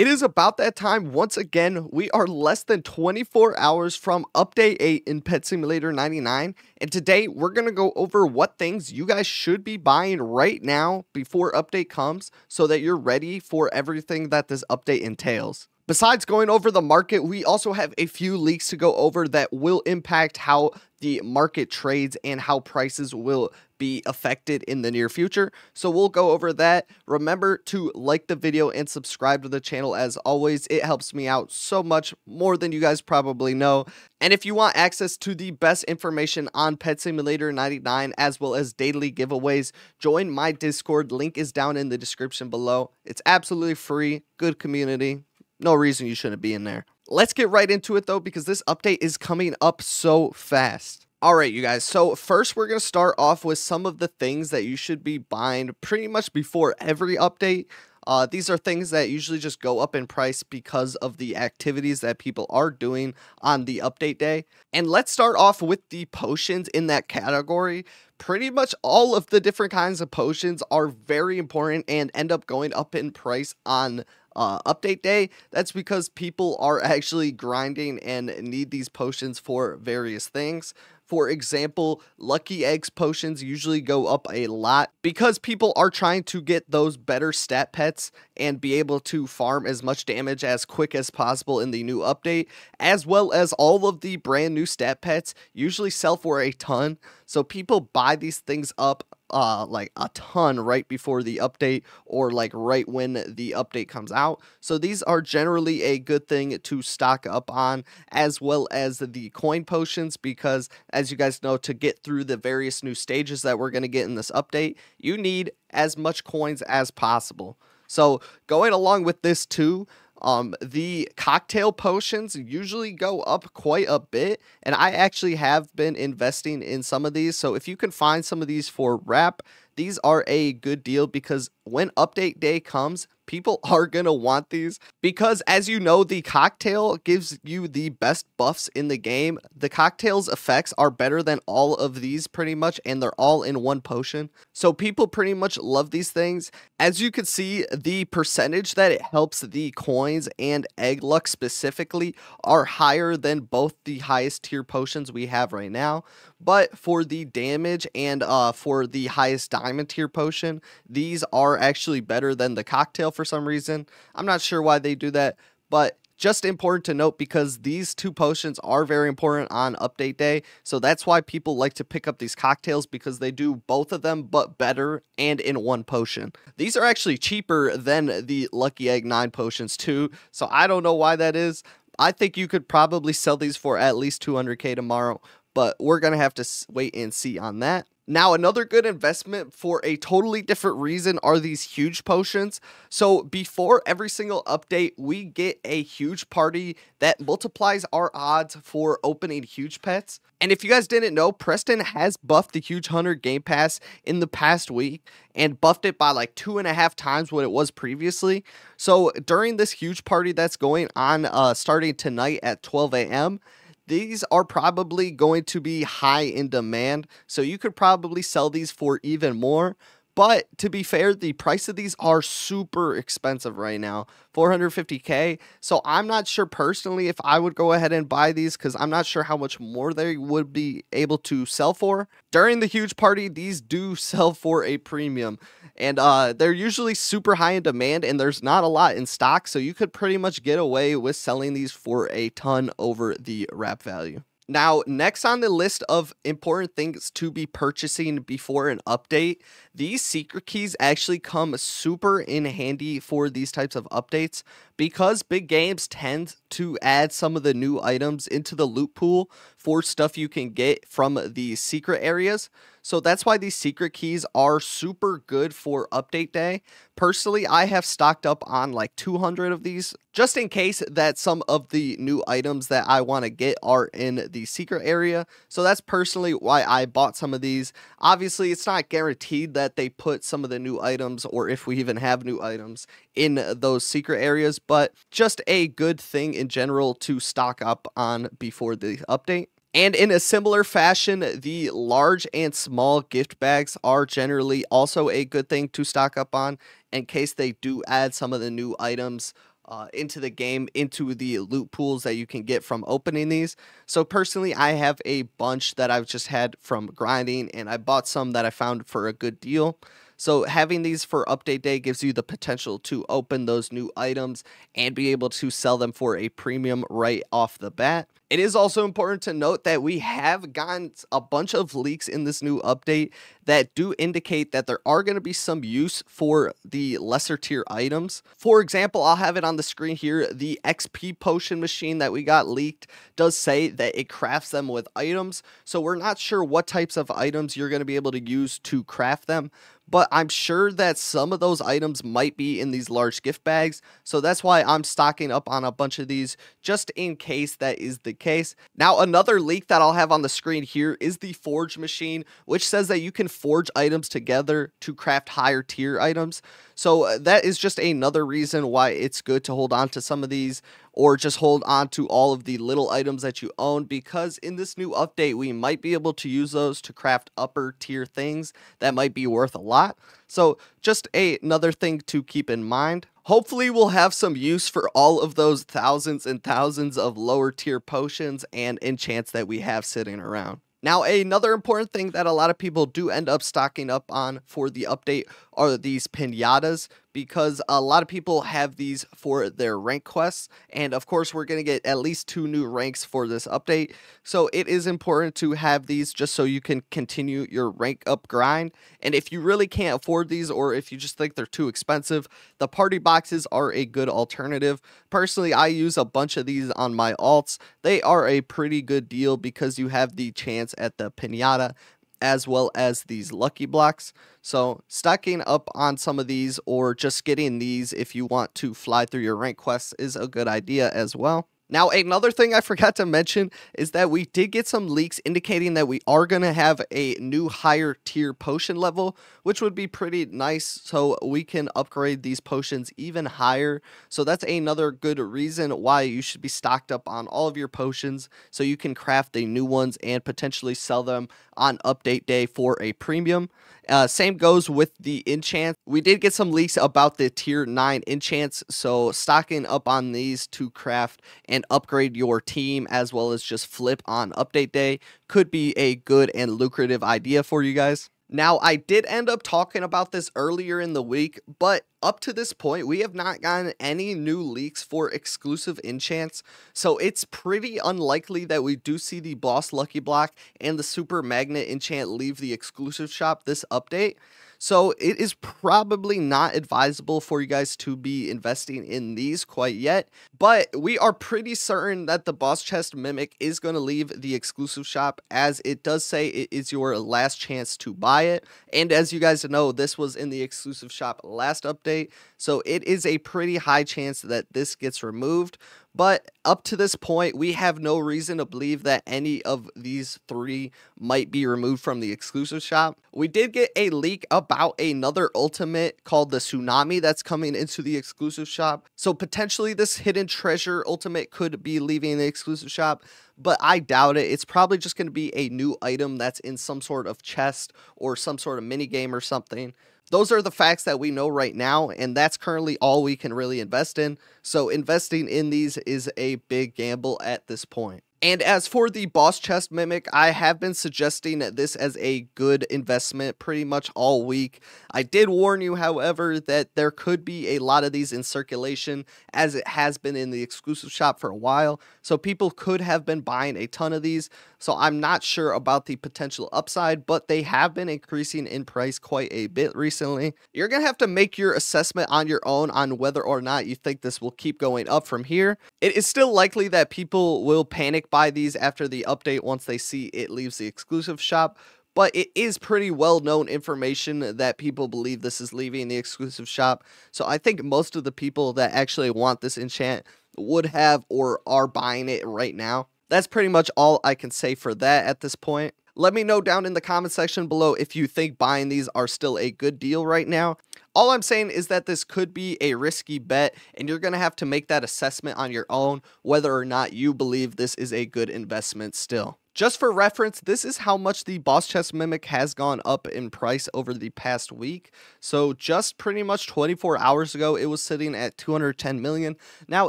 It is about that time once again. We are less than 24 hours from update 8 in Pet Simulator 99. And today we're going to go over what things you guys should be buying right now before update comes so that you're ready for everything that this update entails. Besides going over the market, we also have a few leaks to go over that will impact how the market trades and how prices will be affected in the near future. So we'll go over that. Remember to like the video and subscribe to the channel as always. It helps me out so much more than you guys probably know. And if you want access to the best information on Pet Simulator 99 as well as daily giveaways, join my Discord. Link is down in the description below. It's absolutely free, good community, no reason you shouldn't be in there. Let's get right into it though, because this update is coming up so fast. All right, you guys. So first, we're going to start off with some of the things that you should be buying pretty much before every update. Uh, these are things that usually just go up in price because of the activities that people are doing on the update day. And let's start off with the potions in that category. Pretty much all of the different kinds of potions are very important and end up going up in price on uh, update day, that's because people are actually grinding and need these potions for various things. For example, Lucky Eggs potions usually go up a lot because people are trying to get those better stat pets and be able to farm as much damage as quick as possible in the new update, as well as all of the brand new stat pets usually sell for a ton. So people buy these things up uh like a ton right before the update or like right when the update comes out. So these are generally a good thing to stock up on as well as the coin potions because as you guys know to get through the various new stages that we're going to get in this update, you need as much coins as possible. So going along with this too, um, the cocktail potions usually go up quite a bit, and I actually have been investing in some of these. So if you can find some of these for RAP, these are a good deal because when update day comes, people are going to want these because as you know, the cocktail gives you the best buffs in the game. The cocktail's effects are better than all of these pretty much and they're all in one potion. So people pretty much love these things. As you can see, the percentage that it helps the coins and egg luck specifically are higher than both the highest tier potions we have right now. But for the damage and uh, for the highest diamond tier potion, these are actually better than the cocktail for some reason. I'm not sure why they do that, but just important to note because these two potions are very important on update day. So that's why people like to pick up these cocktails because they do both of them but better and in one potion. These are actually cheaper than the Lucky Egg 9 potions too. So I don't know why that is. I think you could probably sell these for at least 200k tomorrow, but we're going to have to wait and see on that. Now, another good investment for a totally different reason are these huge potions. So before every single update, we get a huge party that multiplies our odds for opening huge pets. And if you guys didn't know, Preston has buffed the Huge Hunter Game Pass in the past week and buffed it by like two and a half times what it was previously. So during this huge party that's going on uh, starting tonight at 12 a.m., these are probably going to be high in demand. So you could probably sell these for even more. But to be fair, the price of these are super expensive right now 450k. So I'm not sure personally if I would go ahead and buy these because I'm not sure how much more they would be able to sell for. During the huge party, these do sell for a premium and uh, they're usually super high in demand and there's not a lot in stock. So you could pretty much get away with selling these for a ton over the RAP value. Now, next on the list of important things to be purchasing before an update, these secret keys actually come super in handy for these types of updates because big games tend to add some of the new items into the loot pool for stuff you can get from the secret areas. So that's why these secret keys are super good for update day. Personally, I have stocked up on like 200 of these just in case that some of the new items that I want to get are in the secret area. So that's personally why I bought some of these. Obviously, it's not guaranteed that they put some of the new items or if we even have new items in those secret areas, but just a good thing in general to stock up on before the update. And in a similar fashion, the large and small gift bags are generally also a good thing to stock up on in case they do add some of the new items uh, into the game, into the loot pools that you can get from opening these. So personally, I have a bunch that I've just had from grinding, and I bought some that I found for a good deal. So having these for update day gives you the potential to open those new items and be able to sell them for a premium right off the bat. It is also important to note that we have gotten a bunch of leaks in this new update that do indicate that there are going to be some use for the lesser tier items. For example, I'll have it on the screen here. The XP potion machine that we got leaked does say that it crafts them with items. So we're not sure what types of items you're going to be able to use to craft them but I'm sure that some of those items might be in these large gift bags. So that's why I'm stocking up on a bunch of these just in case that is the case. Now, another leak that I'll have on the screen here is the forge machine, which says that you can forge items together to craft higher tier items. So uh, that is just another reason why it's good to hold on to some of these or just hold on to all of the little items that you own because in this new update, we might be able to use those to craft upper tier things that might be worth a lot. So just a, another thing to keep in mind. Hopefully we'll have some use for all of those thousands and thousands of lower tier potions and enchants that we have sitting around. Now, another important thing that a lot of people do end up stocking up on for the update are these pinatas because a lot of people have these for their rank quests and of course we're going to get at least two new ranks for this update. So it is important to have these just so you can continue your rank up grind and if you really can't afford these or if you just think they're too expensive the party boxes are a good alternative. Personally I use a bunch of these on my alts. They are a pretty good deal because you have the chance at the pinata as well as these lucky blocks. So stacking up on some of these or just getting these if you want to fly through your rank quests is a good idea as well. Now, another thing I forgot to mention is that we did get some leaks indicating that we are going to have a new higher tier potion level, which would be pretty nice so we can upgrade these potions even higher. So that's another good reason why you should be stocked up on all of your potions so you can craft the new ones and potentially sell them on update day for a premium. Uh, same goes with the enchants. We did get some leaks about the tier 9 enchants, so stocking up on these to craft and upgrade your team as well as just flip on update day could be a good and lucrative idea for you guys. Now, I did end up talking about this earlier in the week, but up to this point, we have not gotten any new leaks for exclusive enchants, so it's pretty unlikely that we do see the Boss Lucky Block and the Super Magnet enchant leave the exclusive shop this update. So it is probably not advisable for you guys to be investing in these quite yet, but we are pretty certain that the Boss Chest Mimic is going to leave the exclusive shop as it does say it is your last chance to buy it. And as you guys know, this was in the exclusive shop last update, so it is a pretty high chance that this gets removed. But up to this point, we have no reason to believe that any of these three might be removed from the exclusive shop. We did get a leak about another ultimate called the Tsunami that's coming into the exclusive shop. So potentially this hidden treasure ultimate could be leaving the exclusive shop but I doubt it. It's probably just going to be a new item that's in some sort of chest or some sort of mini game or something those are the facts that we know right now, and that's currently all we can really invest in. So investing in these is a big gamble at this point. And as for the Boss Chest Mimic, I have been suggesting this as a good investment pretty much all week. I did warn you, however, that there could be a lot of these in circulation as it has been in the exclusive shop for a while. So people could have been buying a ton of these. So I'm not sure about the potential upside, but they have been increasing in price quite a bit recently. You're going to have to make your assessment on your own on whether or not you think this will keep going up from here. It is still likely that people will panic buy these after the update once they see it leaves the exclusive shop, but it is pretty well known information that people believe this is leaving the exclusive shop. So I think most of the people that actually want this enchant would have or are buying it right now. That's pretty much all I can say for that at this point. Let me know down in the comment section below if you think buying these are still a good deal right now. All I'm saying is that this could be a risky bet, and you're going to have to make that assessment on your own whether or not you believe this is a good investment still. Just for reference, this is how much the Boss Chest Mimic has gone up in price over the past week. So just pretty much 24 hours ago, it was sitting at 210 million. Now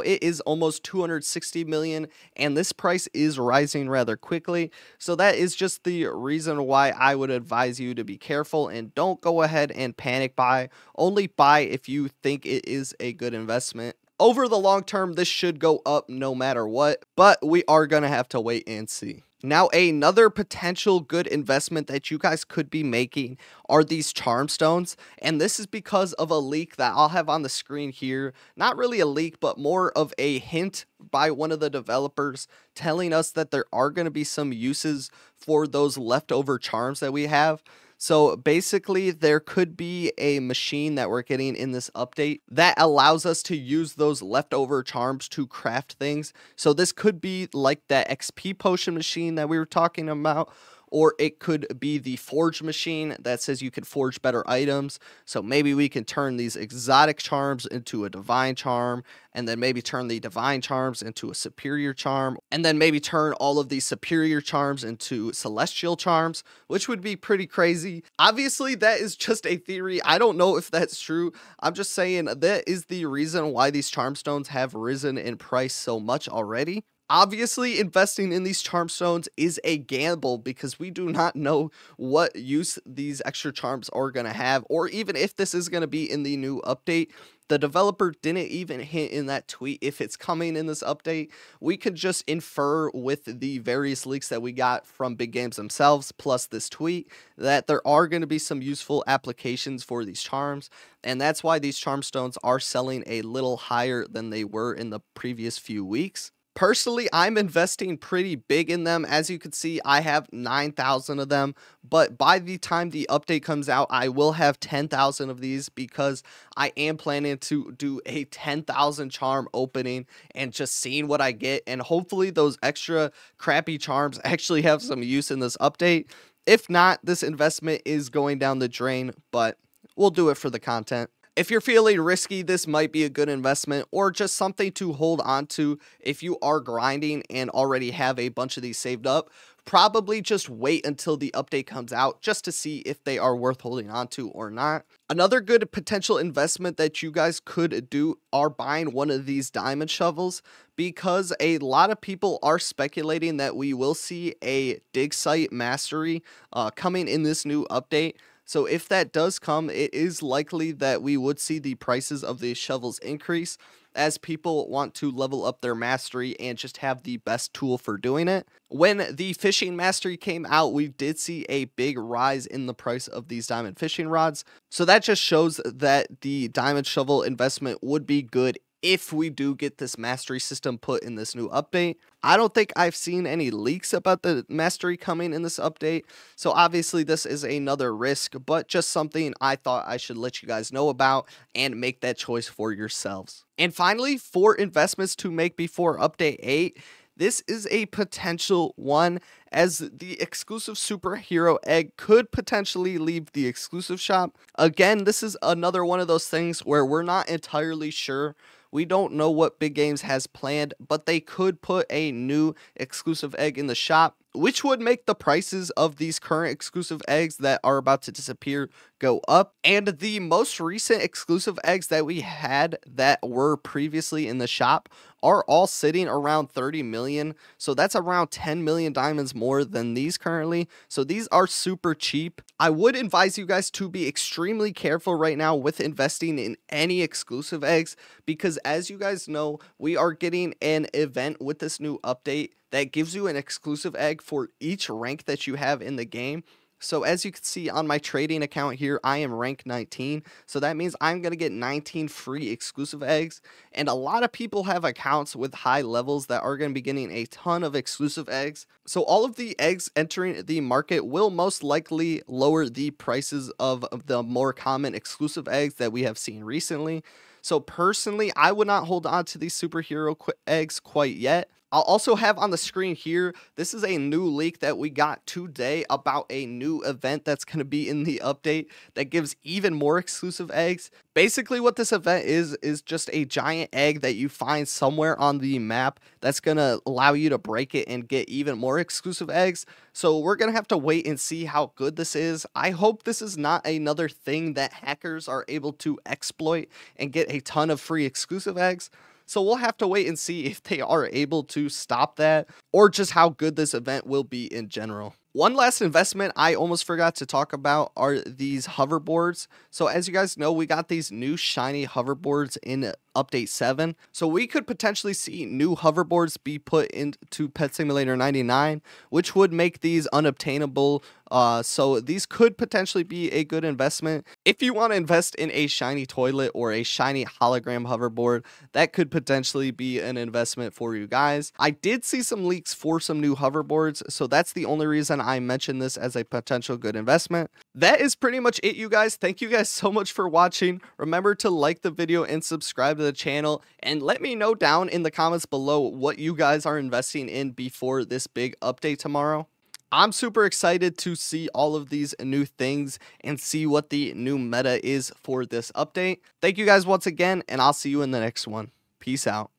it is almost 260 million, and this price is rising rather quickly. So that is just the reason why I would advise you to be careful and don't go ahead and panic buy. Only buy if you think it is a good investment over the long term, this should go up no matter what, but we are going to have to wait and see. Now, another potential good investment that you guys could be making are these charm stones. And this is because of a leak that I'll have on the screen here. Not really a leak, but more of a hint by one of the developers telling us that there are going to be some uses for those leftover charms that we have. So basically, there could be a machine that we're getting in this update that allows us to use those leftover charms to craft things. So this could be like that XP potion machine that we were talking about, or it could be the forge machine that says you can forge better items. So maybe we can turn these exotic charms into a divine charm, and then maybe turn the divine charms into a superior charm, and then maybe turn all of these superior charms into celestial charms, which would be pretty crazy. Obviously, that is just a theory. I don't know if that's true. I'm just saying that is the reason why these charm stones have risen in price so much already. Obviously, investing in these charm stones is a gamble because we do not know what use these extra charms are going to have, or even if this is going to be in the new update. The developer didn't even hint in that tweet if it's coming in this update. We could just infer with the various leaks that we got from big games themselves, plus this tweet, that there are going to be some useful applications for these charms. And that's why these charm stones are selling a little higher than they were in the previous few weeks. Personally, I'm investing pretty big in them. As you can see, I have 9,000 of them, but by the time the update comes out, I will have 10,000 of these because I am planning to do a 10,000 charm opening and just seeing what I get. And hopefully those extra crappy charms actually have some use in this update. If not, this investment is going down the drain, but we'll do it for the content. If you're feeling risky, this might be a good investment or just something to hold on to if you are grinding and already have a bunch of these saved up. Probably just wait until the update comes out just to see if they are worth holding on to or not. Another good potential investment that you guys could do are buying one of these diamond shovels because a lot of people are speculating that we will see a dig site mastery uh, coming in this new update. So if that does come, it is likely that we would see the prices of these shovels increase as people want to level up their mastery and just have the best tool for doing it. When the fishing mastery came out, we did see a big rise in the price of these diamond fishing rods. So that just shows that the diamond shovel investment would be good if we do get this mastery system put in this new update. I don't think I've seen any leaks about the mastery coming in this update, so obviously this is another risk, but just something I thought I should let you guys know about and make that choice for yourselves. And finally, for investments to make before update 8, this is a potential one as the exclusive superhero egg could potentially leave the exclusive shop. Again, this is another one of those things where we're not entirely sure we don't know what Big Games has planned, but they could put a new exclusive egg in the shop, which would make the prices of these current exclusive eggs that are about to disappear go up. And the most recent exclusive eggs that we had that were previously in the shop are all sitting around 30 million. So that's around 10 million diamonds more than these currently. So these are super cheap. I would advise you guys to be extremely careful right now with investing in any exclusive eggs because as you guys know, we are getting an event with this new update that gives you an exclusive egg for each rank that you have in the game. So as you can see on my trading account here, I am rank 19. So that means I'm going to get 19 free exclusive eggs. And a lot of people have accounts with high levels that are going to be getting a ton of exclusive eggs. So all of the eggs entering the market will most likely lower the prices of, the more common exclusive eggs that we have seen recently. So personally, I would not hold on to these superhero qu eggs quite yet. I'll also have on the screen here, this is a new leak that we got today about a new event that's going to be in the update that gives even more exclusive eggs. Basically what this event is, is just a giant egg that you find somewhere on the map that's going to allow you to break it and get even more exclusive eggs. So we're going to have to wait and see how good this is. I hope this is not another thing that hackers are able to exploit and get a ton of free exclusive eggs. So we'll have to wait and see if they are able to stop that or just how good this event will be in general. One last investment I almost forgot to talk about are these hoverboards. So as you guys know, we got these new shiny hoverboards in update 7. So we could potentially see new hoverboards be put into Pet Simulator 99, which would make these unobtainable. Uh, so these could potentially be a good investment. If you want to invest in a shiny toilet or a shiny hologram hoverboard, that could potentially be an investment for you guys. I did see some leaks for some new hoverboards, so that's the only reason I mentioned this as a potential good investment. That is pretty much it, you guys. Thank you guys so much for watching. Remember to like the video and subscribe to the channel and let me know down in the comments below what you guys are investing in before this big update tomorrow. I'm super excited to see all of these new things and see what the new meta is for this update. Thank you guys once again, and I'll see you in the next one. Peace out.